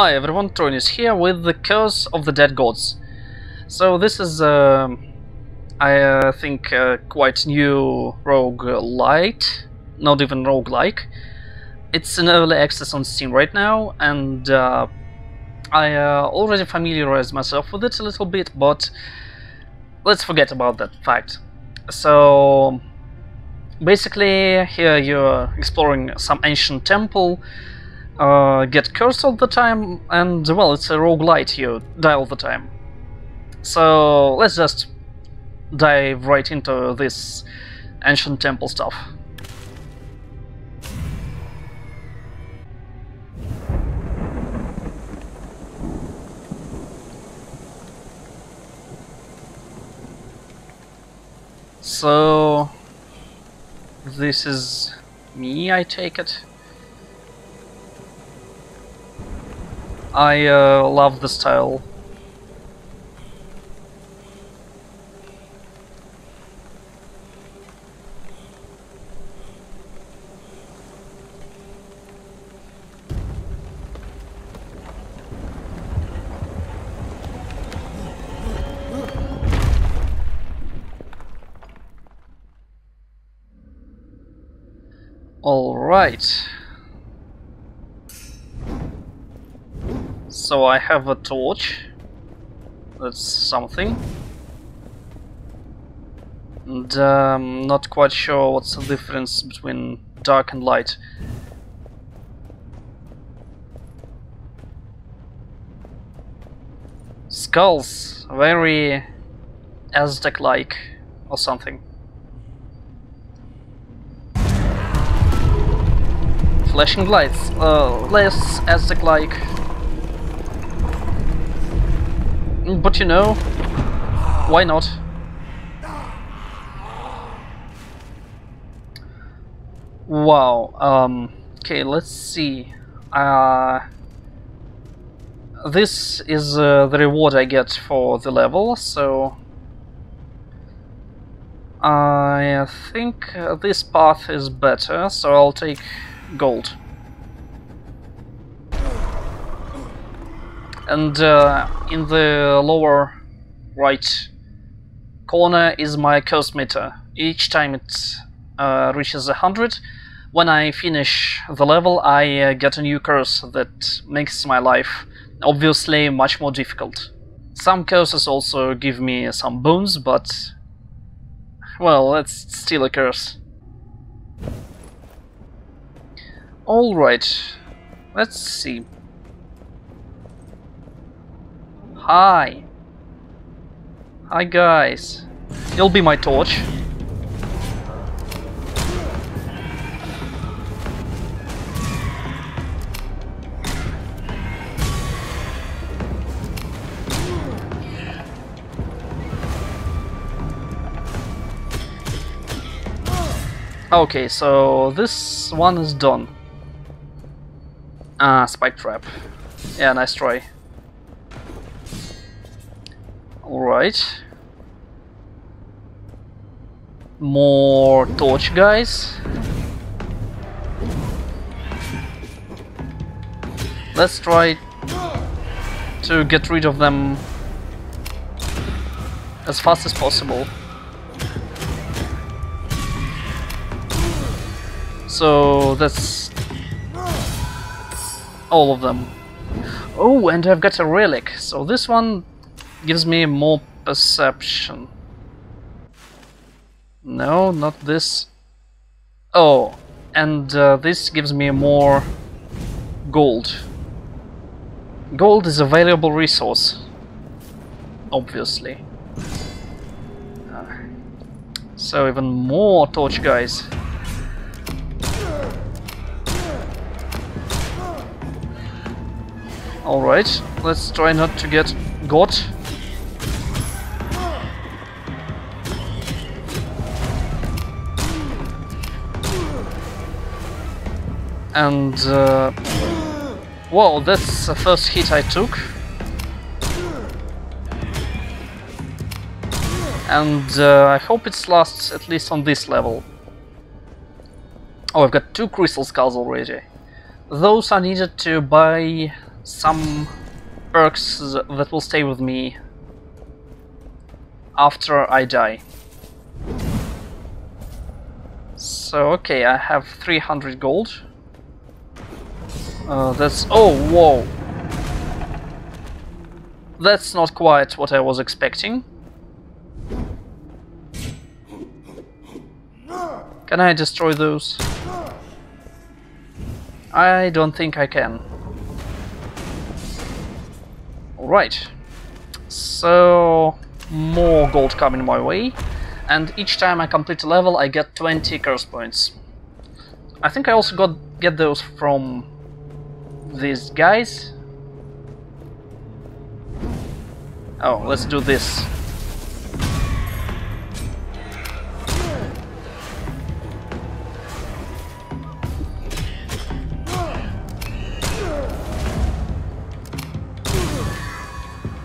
Hi everyone, Troyn's here with the Curse of the Dead Gods. So this is, uh, I uh, think, uh, quite new roguelite, not even roguelike. It's in early access on Steam right now, and uh, I uh, already familiarized myself with it a little bit, but let's forget about that fact. So basically, here you're exploring some ancient temple uh, get cursed all the time, and well, it's a roguelite, you die all the time. So let's just dive right into this ancient temple stuff. So this is me, I take it. I uh, love the style. All right. So I have a torch. That's something. And um, not quite sure what's the difference between dark and light. Skulls, very Aztec-like or something. Flashing lights, uh, less Aztec-like. But you know, why not? Wow, um, okay, let's see. Uh, this is uh, the reward I get for the level, so... I think this path is better, so I'll take gold. And uh, in the lower right corner is my curse meter. Each time it uh, reaches 100, when I finish the level I uh, get a new curse that makes my life obviously much more difficult. Some curses also give me some boons, but well, that's still a curse. Alright, let's see. Hi. Hi guys. You'll be my torch. Okay, so this one is done. Ah, spike trap. Yeah, nice try. Alright. More torch guys. Let's try to get rid of them as fast as possible. So that's all of them. Oh, and I've got a relic. So this one gives me more perception. No, not this. Oh, and uh, this gives me more gold. Gold is a valuable resource, obviously. Uh, so even more torch guys. Alright, let's try not to get got. And, uh, whoa, that's the first hit I took. And uh, I hope it lasts at least on this level. Oh, I've got two crystal skulls already. Those are needed to buy some perks that will stay with me after I die. So, okay, I have 300 gold. Uh, that's... Oh, whoa! That's not quite what I was expecting. Can I destroy those? I don't think I can. Alright. So... More gold coming my way. And each time I complete a level I get 20 curse points. I think I also got get those from these guys. Oh, let's do this.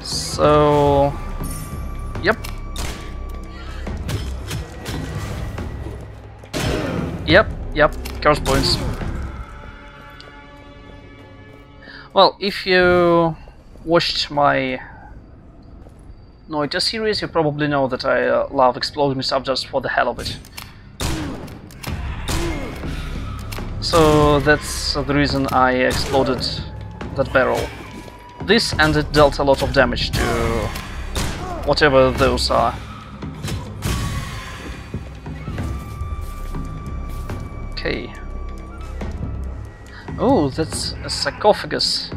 So... Yep. Yep, yep, curse points. Well, if you watched my Noita series, you probably know that I uh, love exploding stuff just for the hell of it. So that's the reason I exploded that barrel. This and it dealt a lot of damage to whatever those are. Okay. Oh, that's a sarcophagus.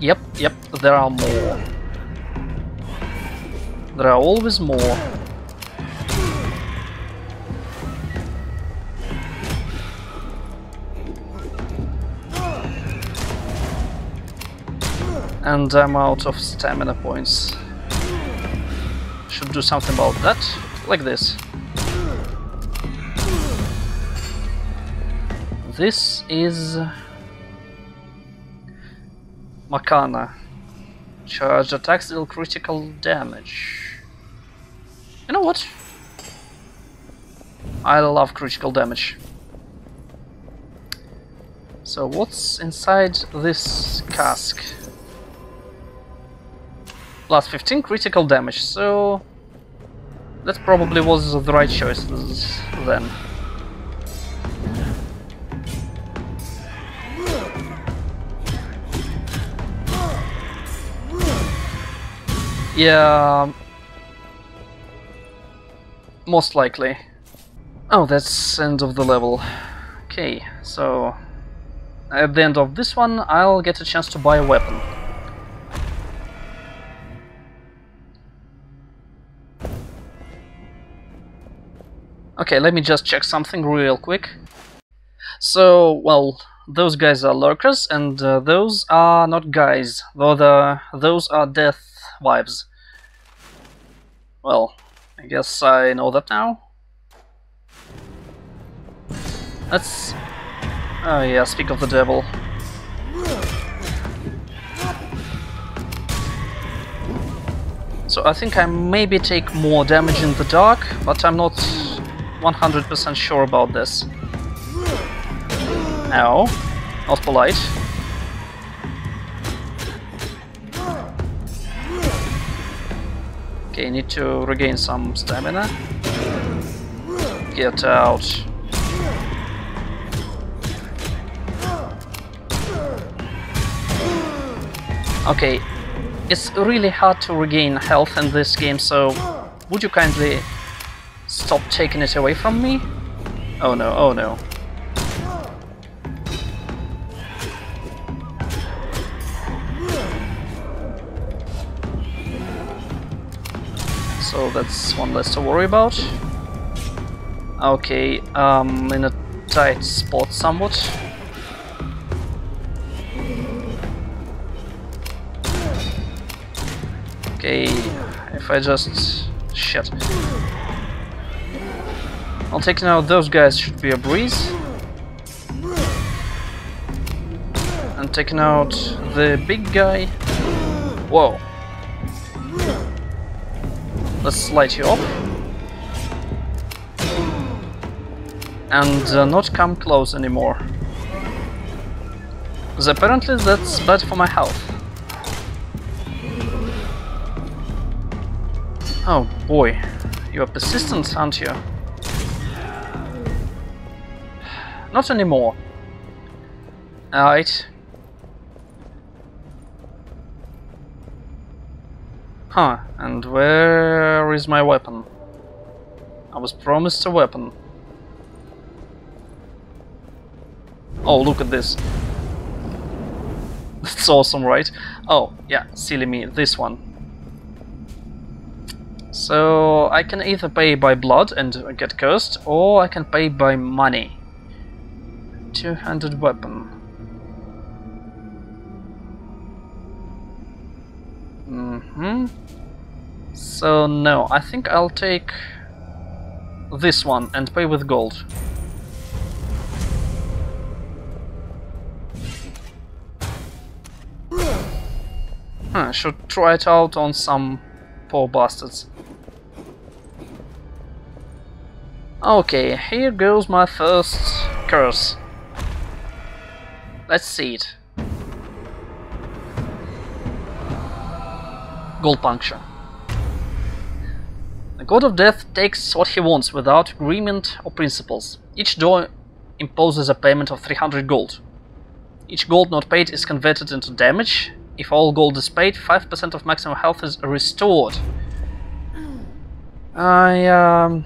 Yep, yep, there are more. There are always more. And I'm out of stamina points. Should do something about that, like this. This is... Makana. Charge attacks deal critical damage. You know what? I love critical damage. So what's inside this cask? Plus 15 critical damage, so... That probably was the right choice then. Yeah... Most likely. Oh, that's end of the level. Okay, so... At the end of this one, I'll get a chance to buy a weapon. Okay, let me just check something real quick. So, well, those guys are lurkers, and uh, those are not guys, though the, those are death vibes. Well, I guess I know that now. Let's... Oh yeah, speak of the devil. So I think I maybe take more damage in the dark, but I'm not 100% sure about this. No, not polite. Okay, need to regain some stamina. Get out. Okay, it's really hard to regain health in this game, so would you kindly Stop taking it away from me? Oh no, oh no. So that's one less to worry about. Okay, um, in a tight spot somewhat. Okay, if I just... shit. I'll take now those guys should be a breeze. And taking out the big guy. Whoa. Let's light you up. And uh, not come close anymore. Because apparently that's bad for my health. Oh boy, you're persistent, aren't you? Not anymore. Alright. Huh, and where is my weapon? I was promised a weapon. Oh, look at this. That's awesome, right? Oh, yeah, silly me, this one. So I can either pay by blood and get cursed, or I can pay by money. Two-handed weapon. Mm-hmm. So no, I think I'll take this one and pay with gold. Huh, I should try it out on some poor bastards. Okay, here goes my first curse. Let's see it. Gold puncture. The God of Death takes what he wants without agreement or principles. Each door imposes a payment of 300 gold. Each gold not paid is converted into damage. If all gold is paid, 5% of maximum health is restored. I, um...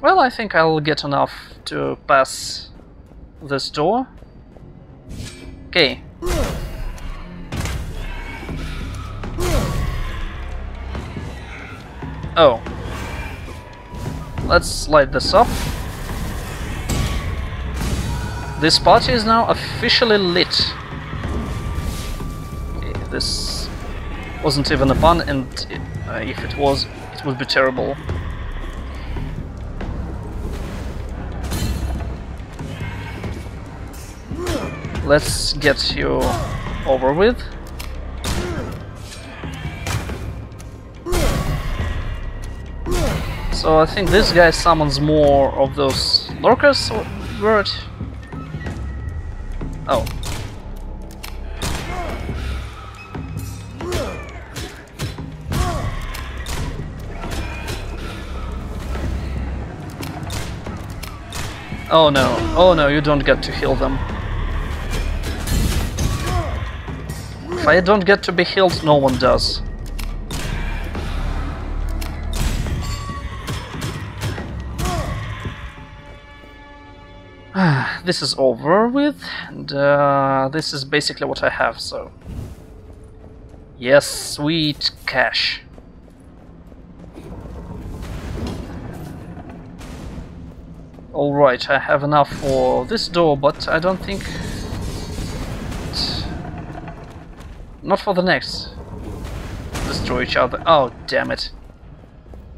Well, I think I'll get enough to pass this door. Okay. Oh. Let's light this up. This party is now officially lit. Okay, this wasn't even a pun, and uh, if it was, it would be terrible. Let's get you over with. So I think this guy summons more of those lurkers, word. Oh. Oh no, oh no, you don't get to heal them. I don't get to be healed, no one does. this is over with, and uh, this is basically what I have, so... Yes, sweet cash. Alright, I have enough for this door, but I don't think Not for the next. Destroy each other. Oh, damn it.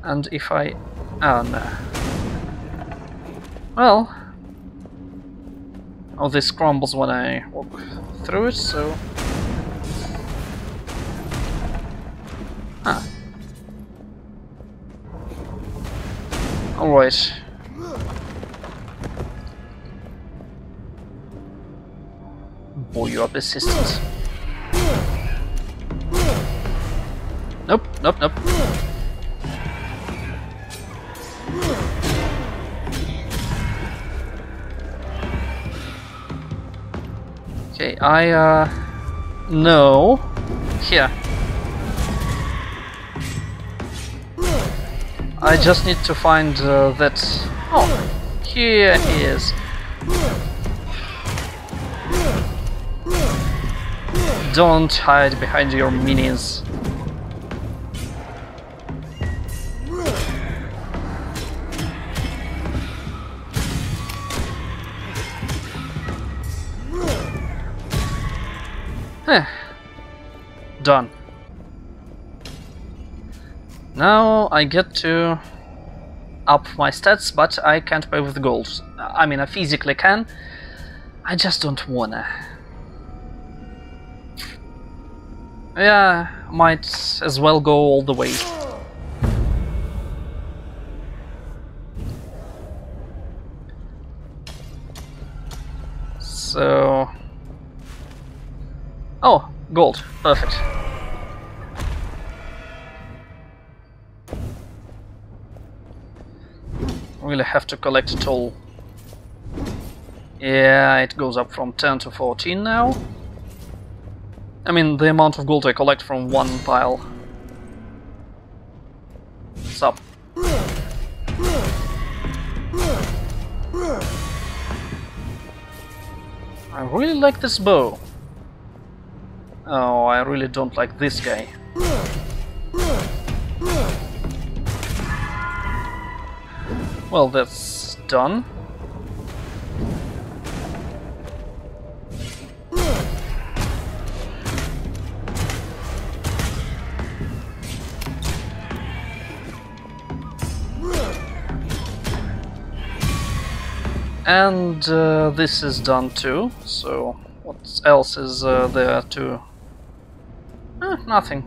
And if I... Oh, no. Well... Oh, this crumbles when I walk through it, so... Ah. Alright. Boy, you are persistent. Nope, nope, nope. Okay, I, uh... No. Here. I just need to find uh, that... Oh, here he is. Don't hide behind your minions. Done. Now I get to up my stats, but I can't pay with gold. I mean, I physically can, I just don't wanna. Yeah, might as well go all the way. So... Oh, gold. Perfect. Really have to collect it all. Yeah, it goes up from 10 to 14 now. I mean, the amount of gold I collect from one pile. What's up? I really like this bow. Oh, I really don't like this guy. Well, that's done. And uh, this is done too, so what else is uh, there to... Nothing.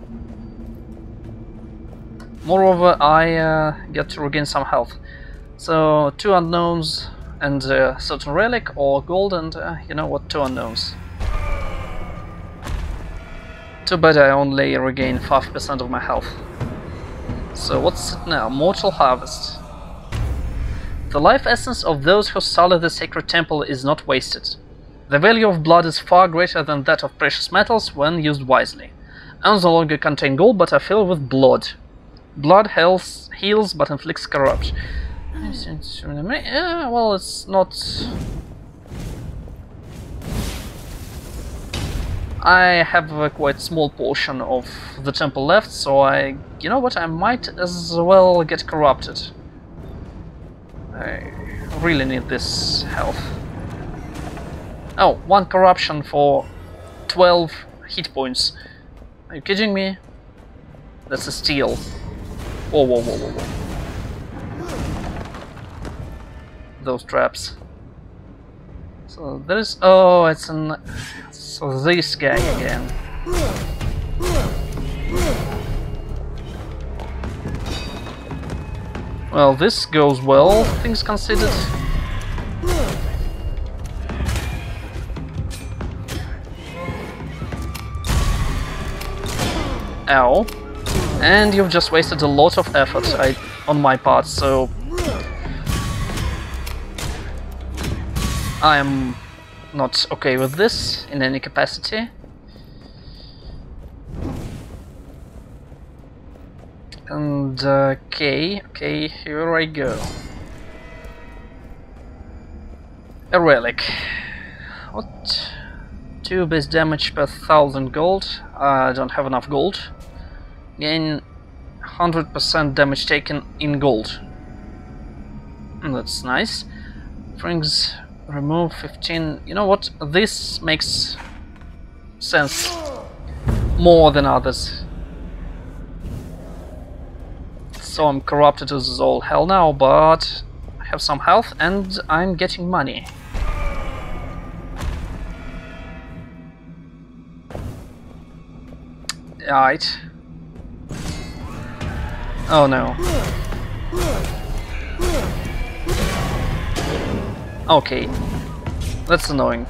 Moreover, I uh, get to regain some health. So, two unknowns and a certain relic, or gold and, uh, you know what, two unknowns. Too bad I only regain 5% of my health. So what's it now? Mortal Harvest. The life essence of those who sully the sacred temple is not wasted. The value of blood is far greater than that of precious metals when used wisely. Owns no longer contain gold but are filled with blood. Blood heals, heals but inflicts corruption. Oh. Yeah, well, it's not... I have a quite small portion of the temple left, so I... You know what, I might as well get corrupted. I really need this health. Oh, one corruption for 12 hit points. Are you kidding me? That's a steal. Whoa, whoa, whoa, whoa, whoa. Those traps. So there is... Oh, it's an... So this guy again. Well, this goes well, things considered. Ow. And you've just wasted a lot of effort I, on my part, so... I am not okay with this in any capacity. And uh, okay, okay, here I go. A relic. What? 2 base damage per thousand gold. I don't have enough gold. Gain 100% damage taken in gold. Hmm, that's nice. Brings remove 15. You know what? This makes sense more than others so I'm corrupted as all hell now, but I have some health and I'm getting money. Right. Oh no. Okay. That's annoying.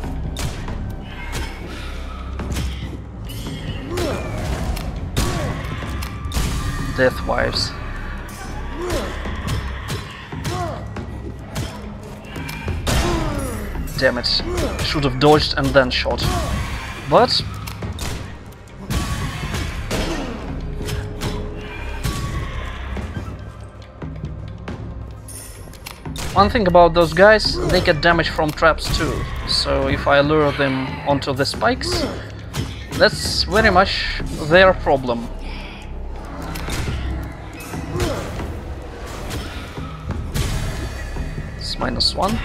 Death wives. damn it. Should have dodged and then shot. But... One thing about those guys, they get damage from traps too. So if I lure them onto the spikes, that's very much their problem. It's minus one.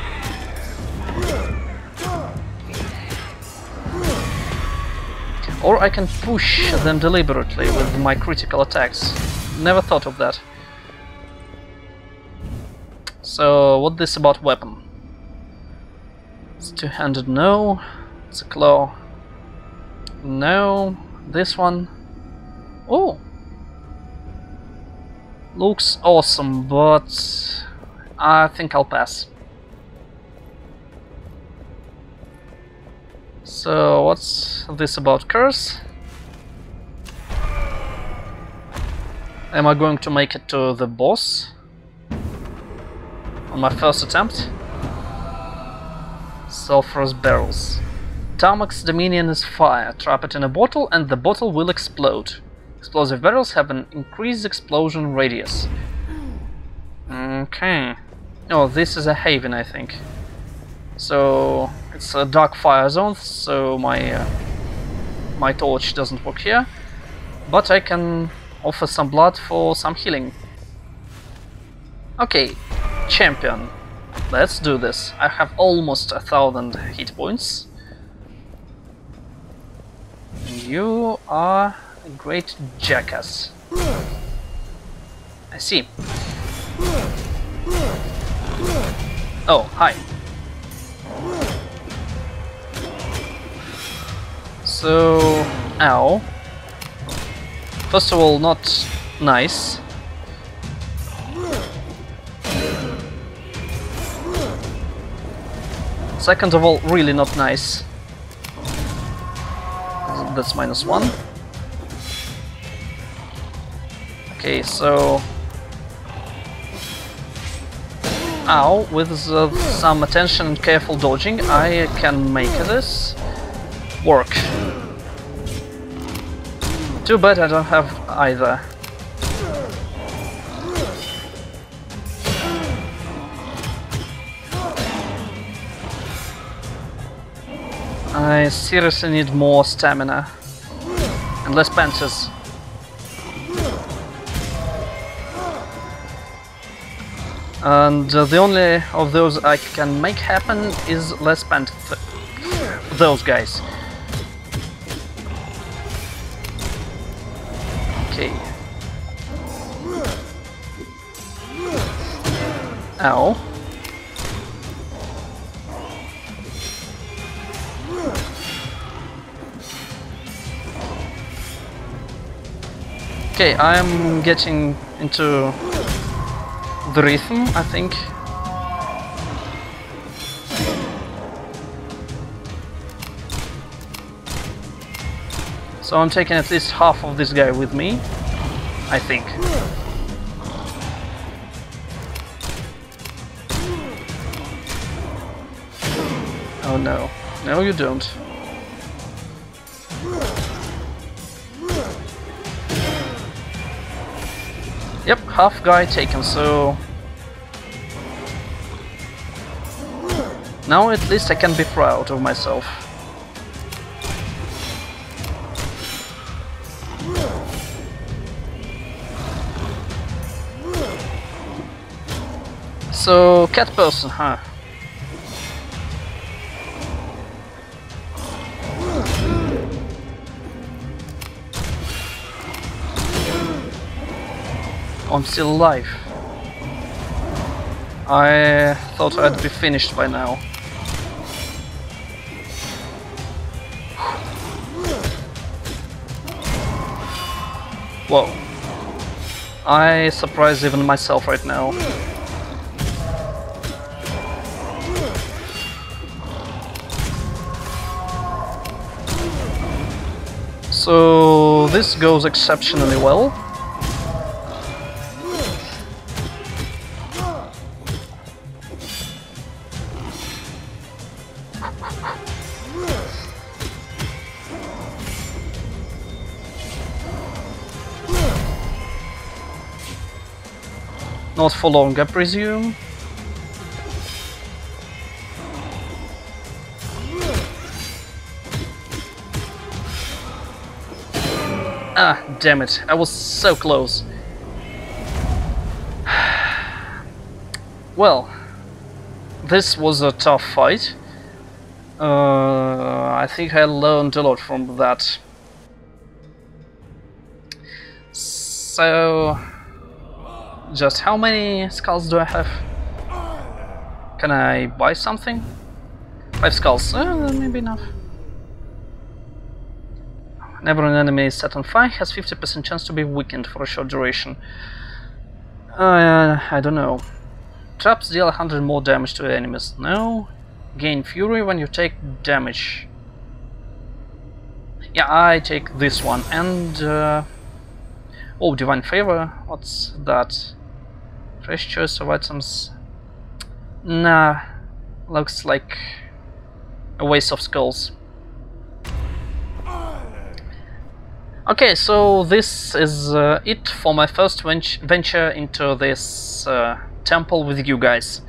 Or I can push them deliberately with my critical attacks. Never thought of that. So, what this about weapon? It's two-handed, no. It's a claw. No. This one. Oh! Looks awesome, but I think I'll pass. So what's this about curse? Am I going to make it to the boss? On my first attempt? Sulphurous barrels. Tarmak's dominion is fire. Trap it in a bottle and the bottle will explode. Explosive barrels have an increased explosion radius. Okay. Oh, this is a haven, I think. So it's a dark fire zone, so my uh, my torch doesn't work here. But I can offer some blood for some healing. Okay, champion. Let's do this. I have almost a thousand hit points. You are a great jackass. I see. Oh, hi. So, ow. First of all, not nice. Second of all, really not nice. That's minus one. Okay, so... Ow, with some attention and careful dodging, I can make this work. Too bad I don't have either. I seriously need more stamina and less panthers. And uh, the only of those I can make happen is less panther. Those guys. Okay. Ow. Okay, I'm getting into the rhythm, I think. So I'm taking at least half of this guy with me, I think. Oh no. No, you don't. Yep, half guy taken, so... Now at least I can be proud of myself. So, cat person, huh? I'm still alive. I thought I'd be finished by now. Whoa. I surprise even myself right now. So this goes exceptionally well. Not for long, I presume. Ah, damn it. I was so close. well, this was a tough fight. Uh, I think I learned a lot from that. So, just how many skulls do I have? Can I buy something? Five skulls, uh, maybe enough. An enemy is set on fire, has 50% chance to be weakened for a short duration. Uh, I don't know. Traps deal 100 more damage to enemies. No. Gain fury when you take damage. Yeah, I take this one and... Uh, oh, Divine Favor, what's that? Fresh choice of items. Nah, looks like a waste of skulls. Okay, so this is uh, it for my first venture into this uh, temple with you guys.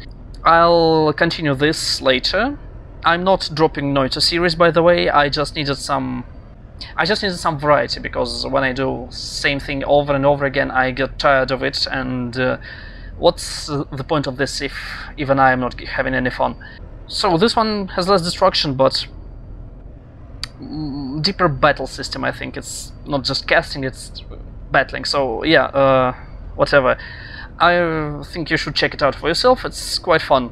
I'll continue this later. I'm not dropping Noita series, by the way. I just needed some. I just needed some variety because when I do same thing over and over again, I get tired of it. And uh, what's the point of this if even I am not having any fun? So this one has less destruction, but Mm, deeper battle system. I think it's not just casting; it's battling. So yeah, uh, whatever. I think you should check it out for yourself. It's quite fun.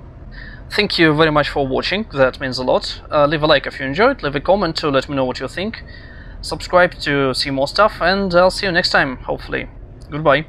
Thank you very much for watching. That means a lot. Uh, leave a like if you enjoyed. Leave a comment to let me know what you think. Subscribe to see more stuff, and I'll see you next time. Hopefully. Goodbye.